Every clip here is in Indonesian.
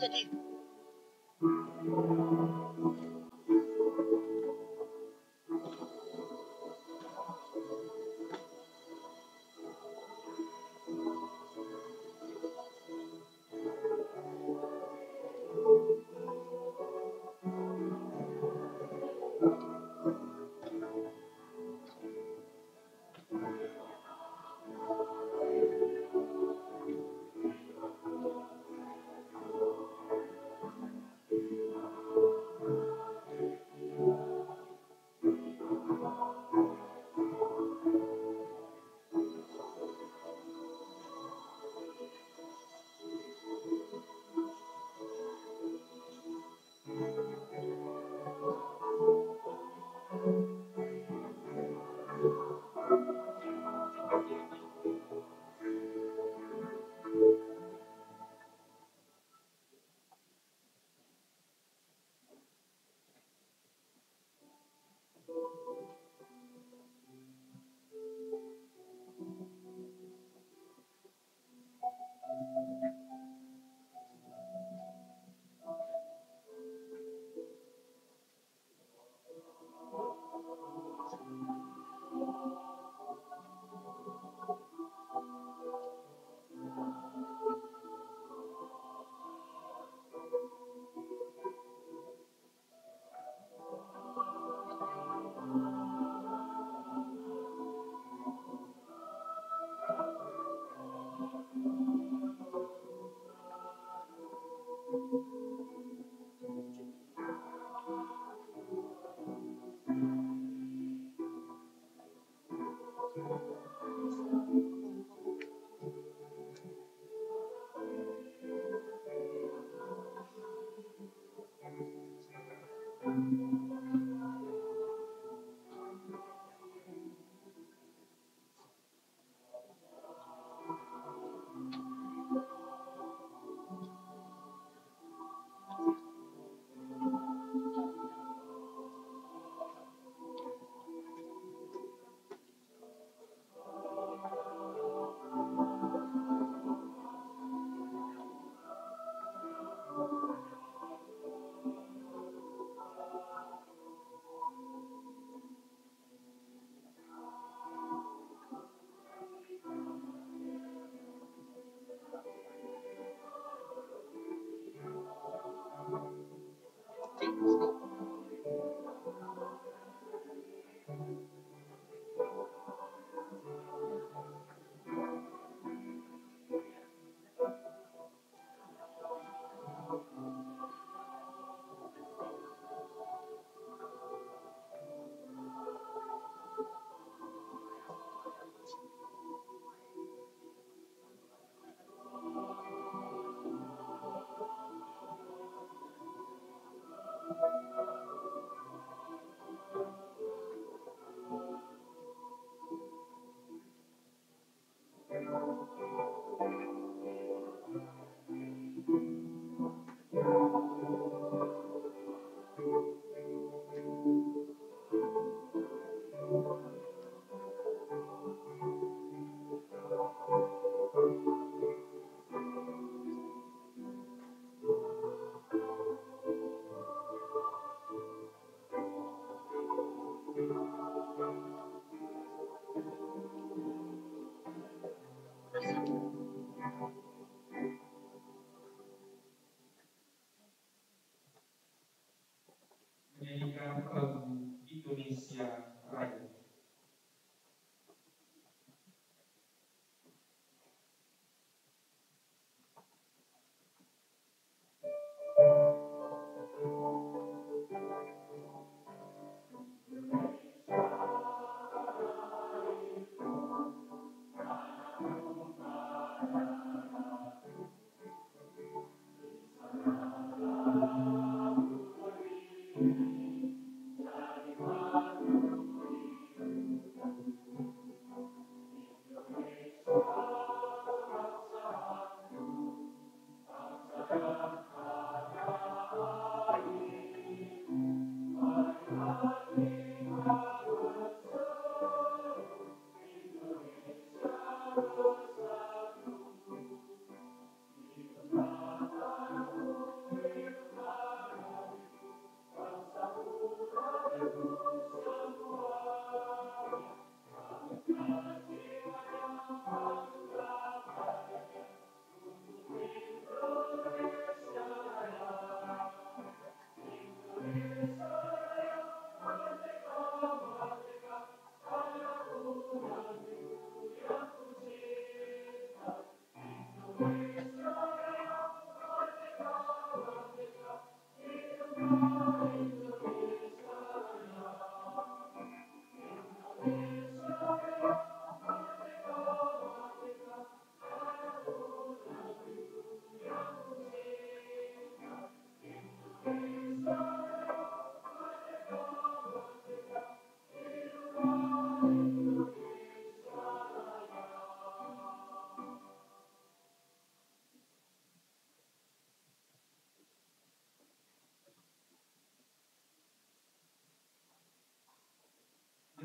positive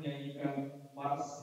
yaitu Mars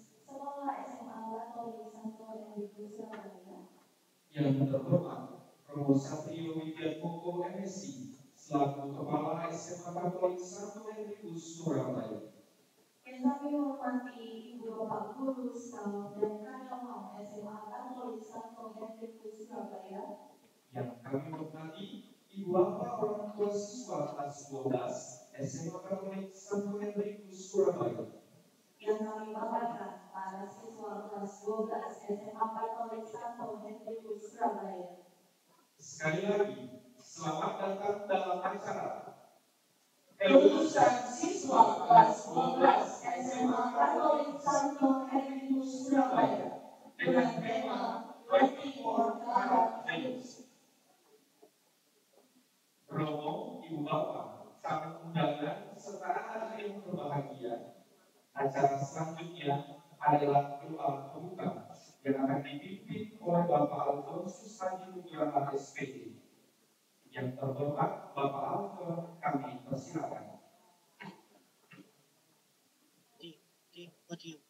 Yang terhormat Romo Satrio Widiatmoko MSI selaku Kepala SMA Katolik Santo Henrikus Surabaya. yang kami hormati Ibu Bapak Guru Staff dan Karyawan SMA Katolik Santo Enrico Surabaya Yang kami hormati Ibu Bapak orang tua siswa kelas 12 SMA Katolik Santo Henrikus Surabaya. Yang kami banggakan para siswa kelas 12 SMA Katolik Santo Enrico Surabaya Sekali lagi, selamat datang dalam acara kelulusan siswa kelas 12 SMA Katolik Santo Henrikus Surabaya dengan tema Waiting for Arab Dreams. Romo, Ibu Bapak, salam undangan serta anak yang berbahagia. Acara selanjutnya adalah doa pembuka yang akan dipimpin oleh Bapak Alfonsus Haji Nugraha SPD. Yang terhormat Bapak Alfon kami persilakan. di di podium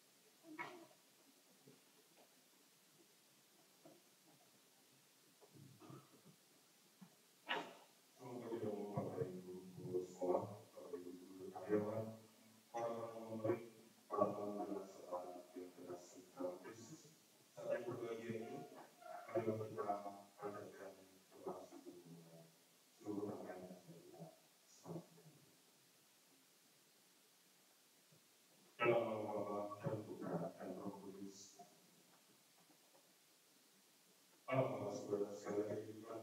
Selamat pagi Bapak Ibu guru sekolah, Bapak Ibu guru karyawan, para murid, para pengguna serta yang terkasih dalam Kristus. Saat yang berbahagia ini, mari kita panjatkan doa subuh seluruh rangkaian acara kita. Selamat. Dalam nama Bapa dan Putra dan Roh Kudus. Allah Subhanahu segala kehidupan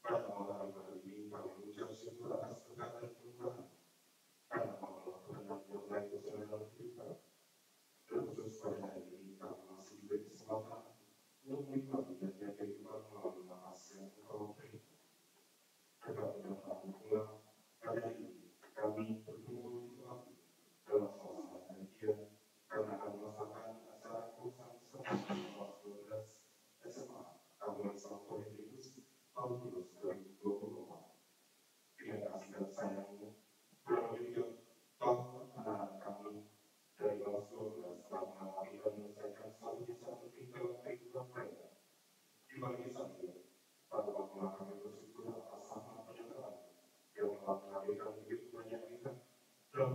pada malam hari ini kami mengucap syukur atas berkat dan perubahan karena Allah Tuhan yang menyertai kesalahan dalam kita. Terkhusus pada hari ini kami masih diberi kesempatan untuk menikmati dan kehidupan melalui nafas yang engkau beri. Kami datang pula pada hari ini kami berkumpul di Tuhan dalam suasana bahagia karena akan melaksanakan acara kursam seperti kelas 12 SMA Kabupaten Santo Henrikus tahun 2024. Dengan kasih dan sayangmu, berlebih juga bahwa anak-anak kami dari kelas 12 telah mengalami dan menyelesaikan satu kisah penting dalam kehidupan mereka. Itu, pada waktulah kami bersyukur atas sama yang telah menghadirkan begitu banyak kita dalam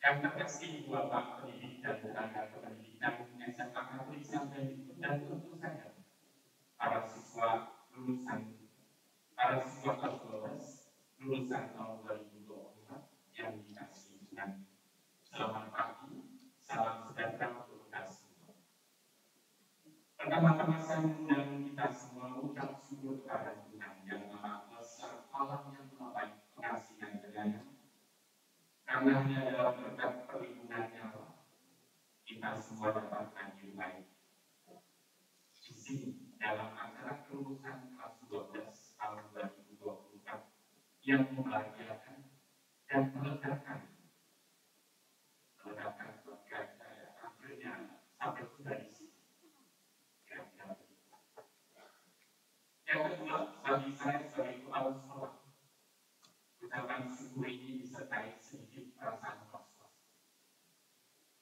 Yang terkasih Bapak pendidik dan tenaga pendidikan SMA Katolik sampai dan tentu saja para siswa lulusan para siswa kelas 12 lulusan tahun 2024 yang dikasih Tuhan. Selamat pagi, salam sejahtera untuk kita semua. Pertama-tama saya mengundang kita semua ucap syukur kepada Tuhan yang Maha Kuasa, Allah yang Maha Baik, pengasih dan penyayang. Karena hanya dalam berkat perlindungannya Allah, kita semua dapat maju baik. Di dalam acara kelulusan kelas 12 tahun 2024 yang membahagiakan dan melegakan melegakan bagi saya akhirnya sampai sudah di sini. Yang kedua, bagi saya sebagai kepala sekolah, ucapan syukur ini disertai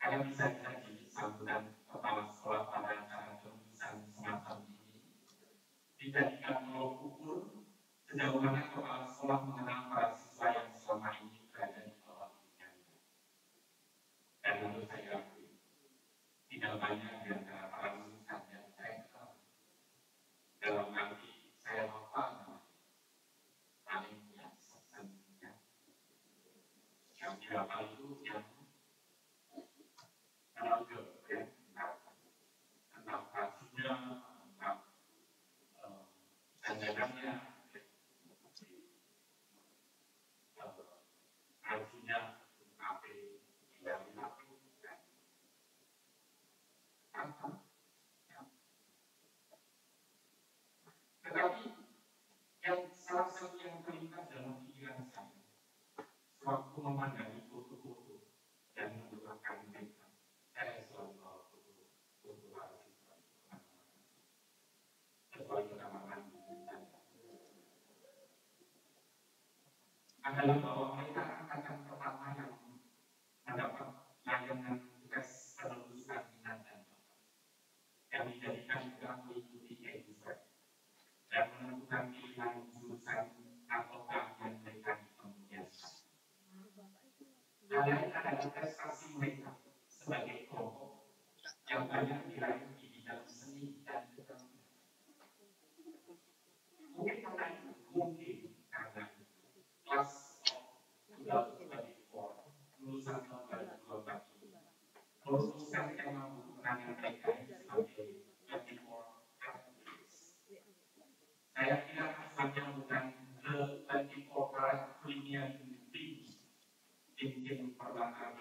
Karena bisa jadi sambutan kepala sekolah pada acara kelulusan semacam ini sejauh mana sekolah yang selama ini. Dan saya tidak banyak yang. Dalam tetapi yang salah satu yang terlintas dalam pikiran saya sewaktu memandangi foto-foto dan mendoakan mereka saya selalu bawa foto foto para siswa ke mana-mana kecuali ke kamar mandi dan adalah pertama yang mendapat layanan tugas penelusuran minat yang dijadikan mengikuti dan menentukan pilihan jurusan atau yang mereka. Hal lain adalah prestasi mereka sebagai kelompok yang banyak diraih di bidang seni dan kebudayaan. Mungkin karena itu, mungkin karena itu, kelas sudah sebagai core lulusan tahun 2024 ini merumuskan tema buku kenangan mereka sebagai 24 Categories. Saya kira asalnya bukan the 24 karat premium tinggi, cincin perbankan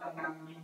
tâm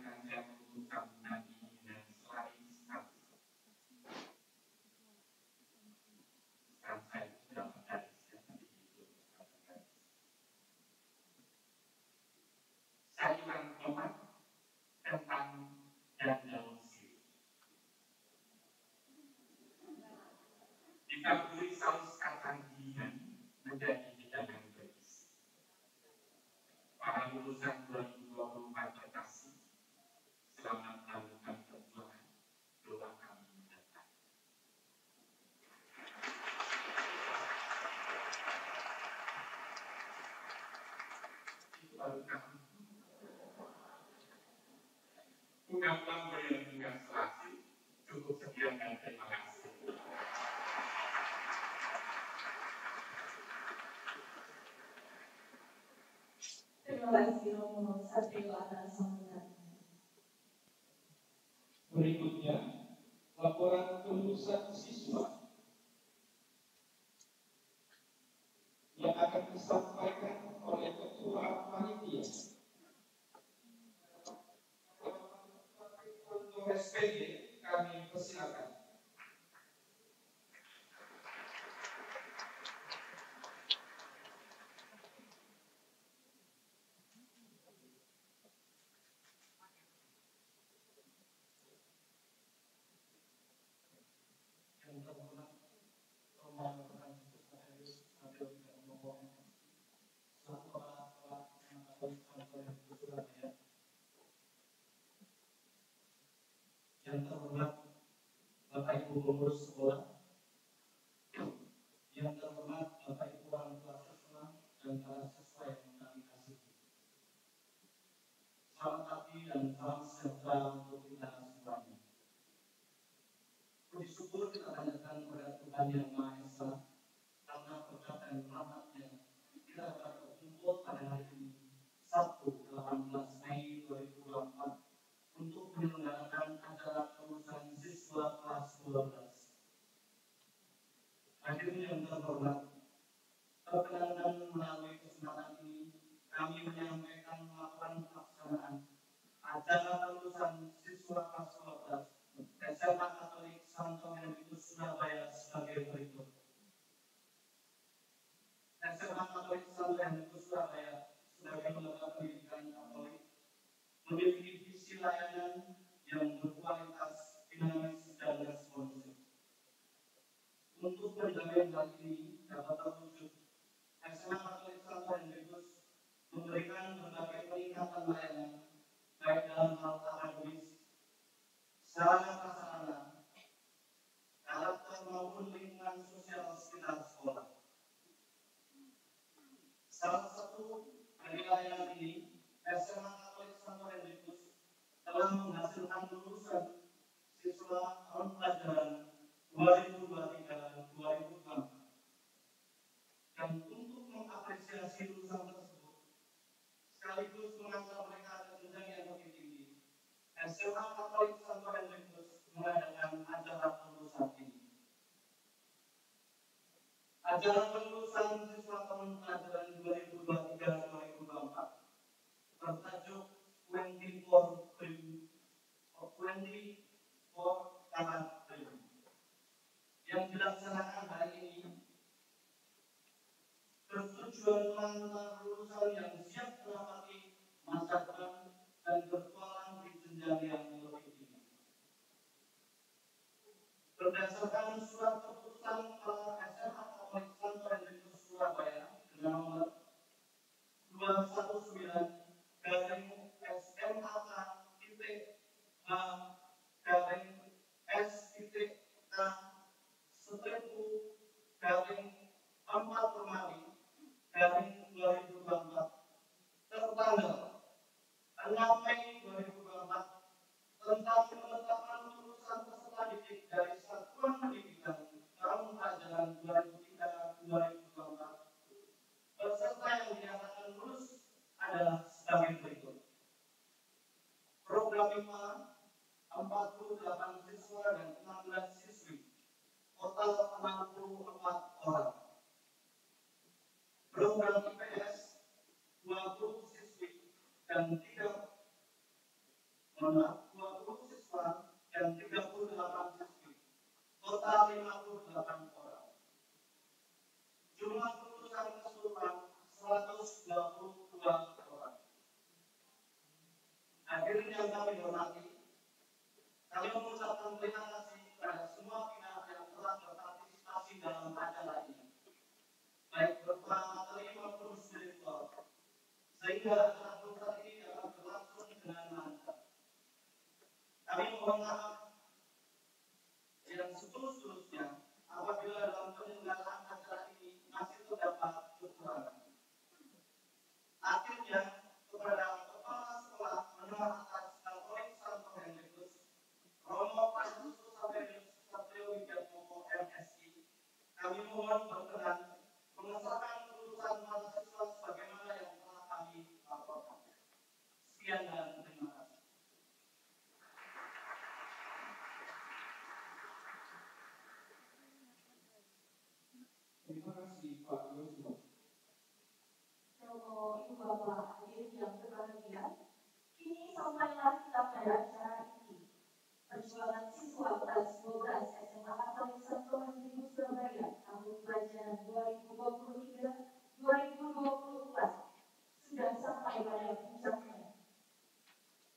undang-undang. Undang-undang cukup terima kasih. Terima kasih Romo Satrio atas sambutannya. Berikutnya, laporan kelulusan siswa program IPS 20 siswi dan 3 mohon maaf, 20 siswa dan 38 siswi total 58 orang jumlah lulusan keseluruhan 122 orang hadirin yang kami hormati kami mengucapkan terima kepada semua pihak yang telah berpartisipasi dalam acara ini baik berupa materi maupun spiritual sehingga besar ini dapat berlangsung dengan lancar kami mohon maaf yang setulus-tulusnya apabila dalam penyelenggaraan acara ini masih terdapat kekurangan. Akhirnya, kepada Kepala Sekolah Menengah Atas Katolik Santo Henrikus, Romo Padusus Saverius Satrio Widyatmoko MSI, kami mohon berkenan mengesahkan lulusan mahasiswa sebagaimana yang telah kami laporkan. Sekian dan terima kasih. Terima kasih Pak Yosua. Romo Ibu Bapak hadirin yang berbahagia, kini sampailah kita pada acara ini. Perjuangan siswa kelas 12 SMA Katolik Santo Surabaya tahun pelajaran 2023-2024 sudah sampai pada puncaknya.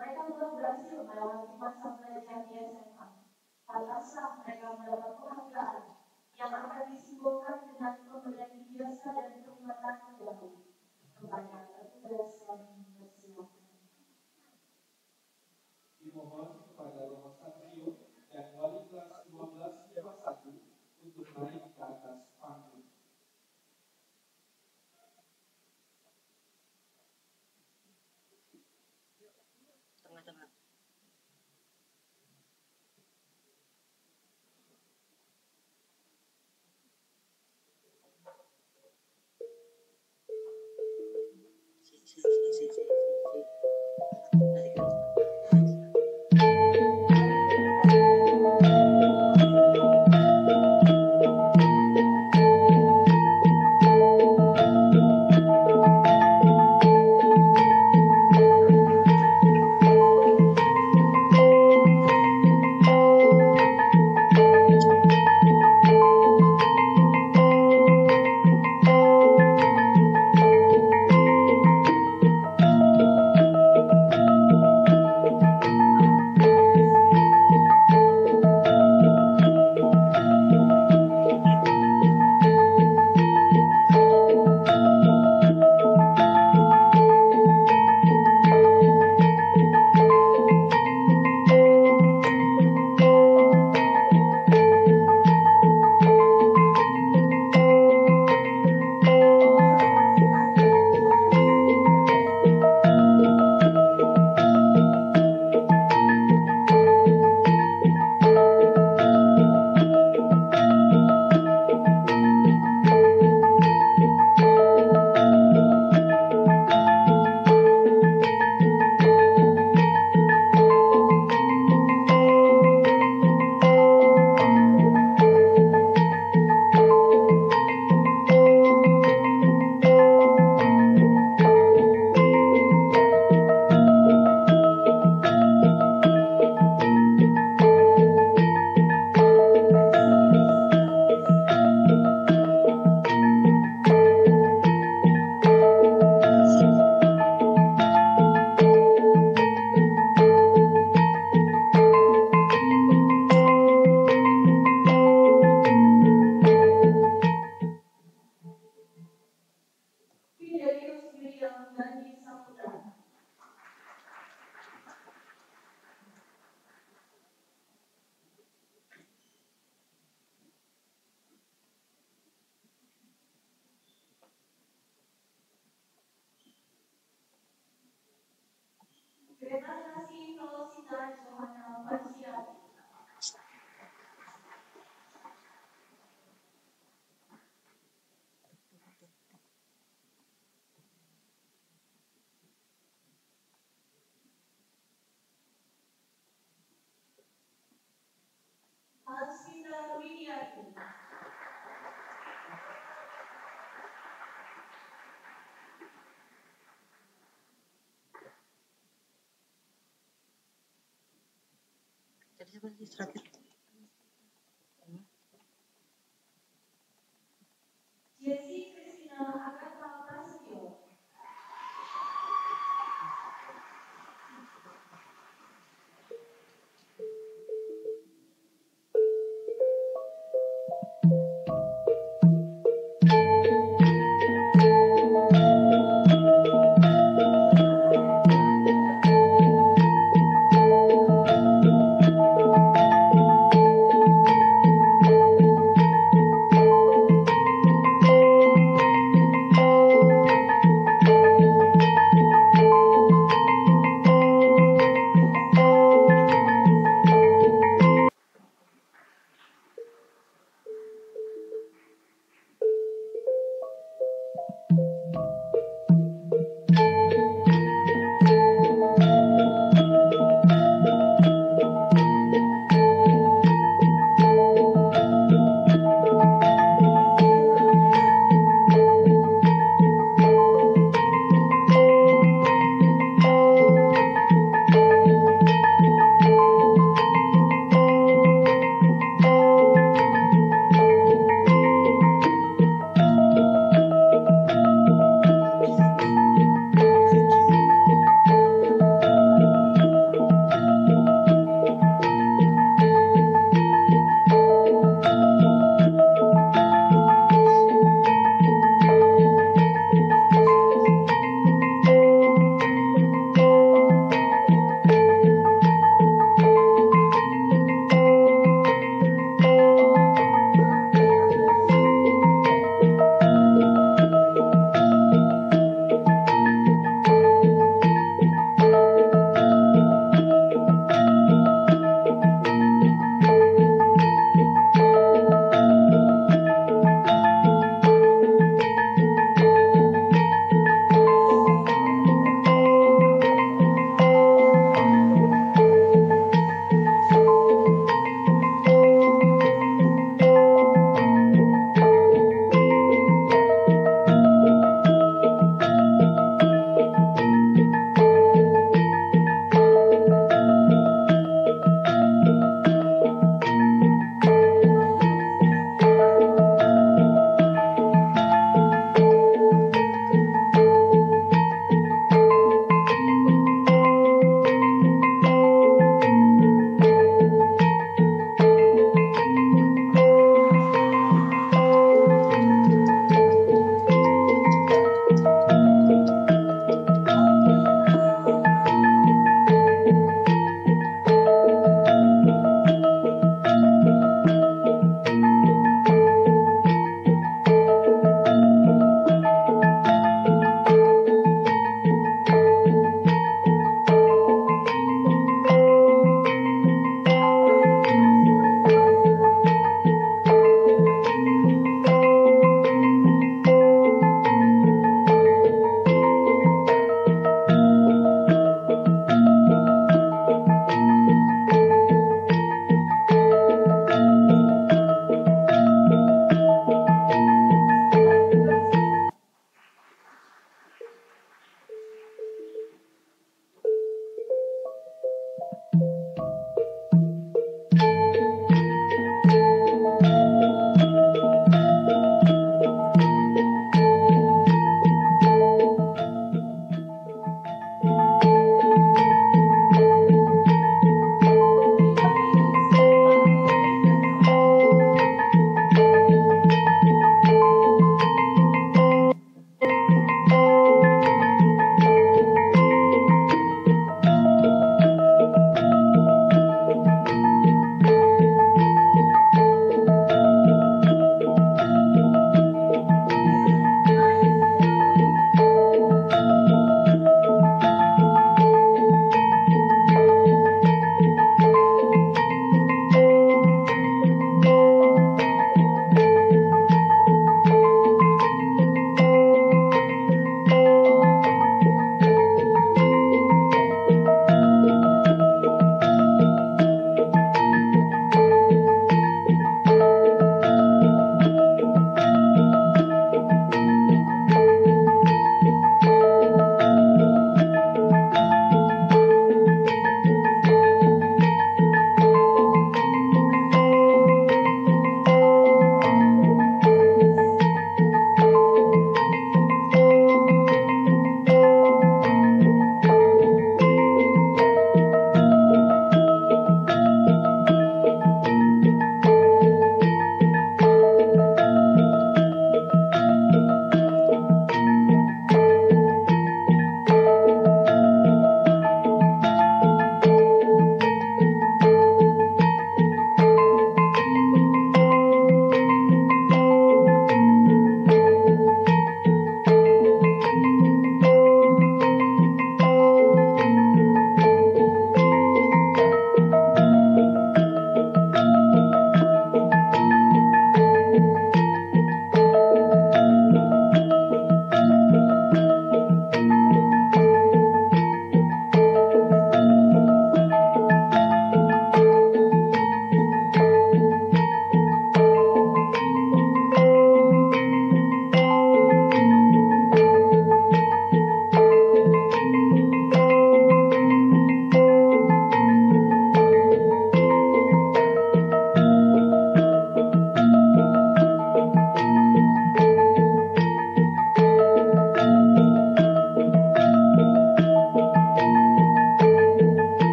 Mereka telah berhasil melewati masa di SMA. Mereka mendapat penghargaan yang akan disimbolkan dengan pemberian ijazah dan kami persilakan. Dimohon kepada Romo dan kelas 12 IPA 1 untuk naik disfraz.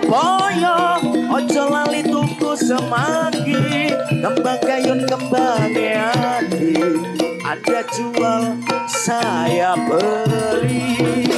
Surabaya Ojo lali tuku semanggi Kembang gayun kembang hati Ada jual saya beli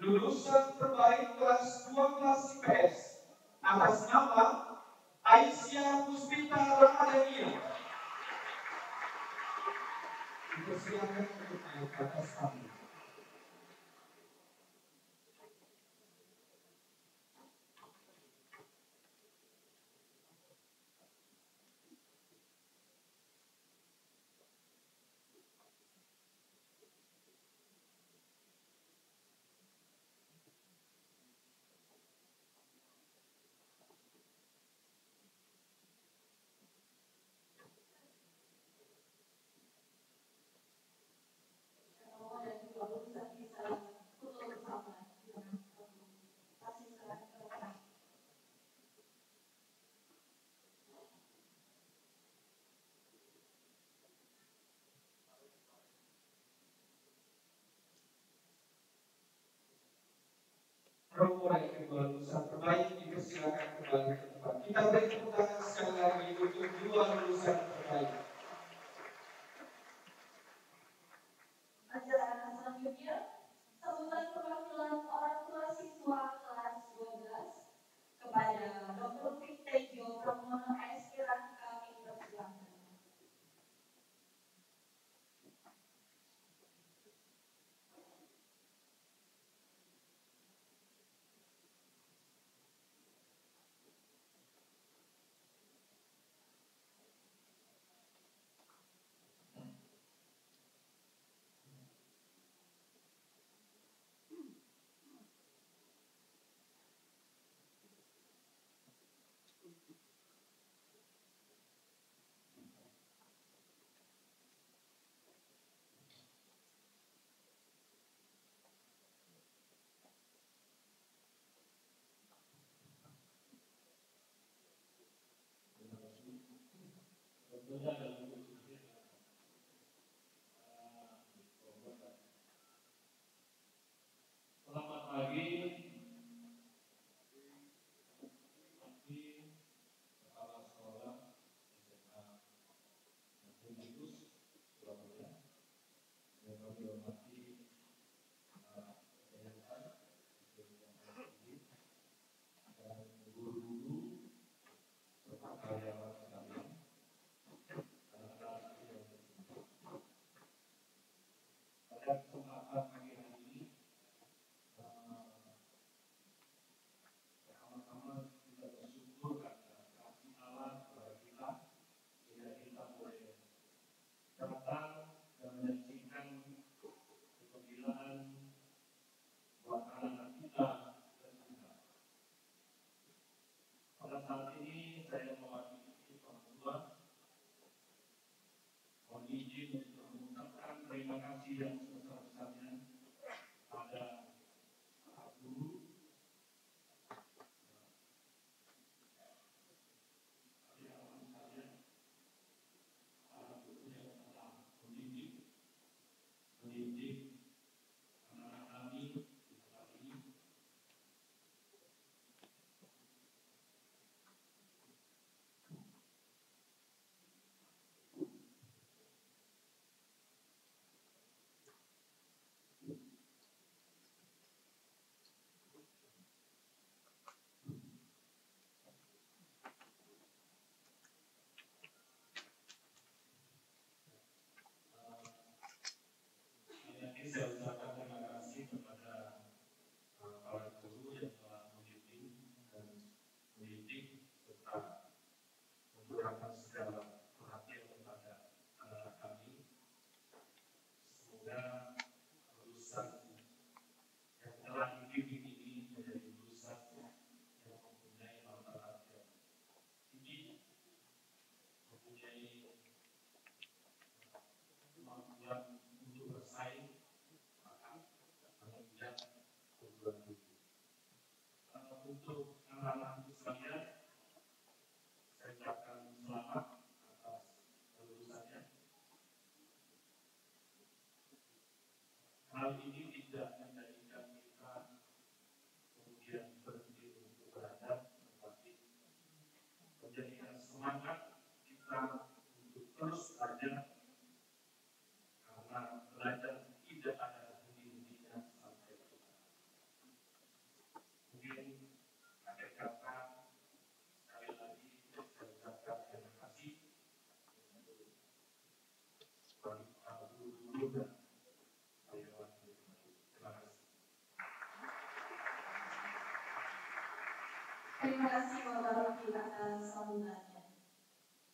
Lulusan terbaik kelas 2 kelas IPS atas nama Aisyah Puspita Rahmadania. Dipersilakan untuk naik atas panggung. romo yang kedua lusa terbaik dipersilakan kembali ke tempat kita berikut We'll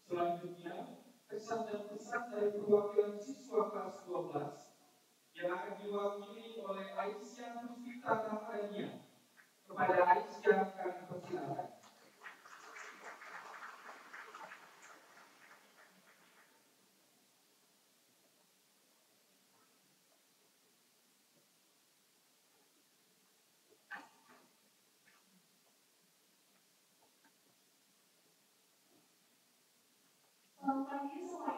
Selanjutnya, kesan dan pesan dari perwakilan Um, I'm using my